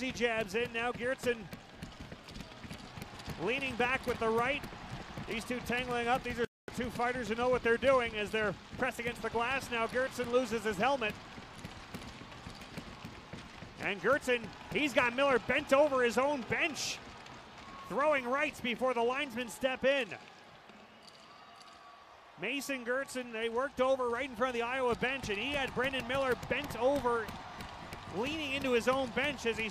He jabs in. Now Geertsen leaning back with the right. These two tangling up. These are two fighters who know what they're doing as they're pressed against the glass. Now Geertsen loses his helmet. And Geertsen, he's got Miller bent over his own bench, throwing rights before the linesmen step in. Mason Geertsen, they worked over right in front of the Iowa bench, and he had Brenden Miller bent over, leaning into his own bench as he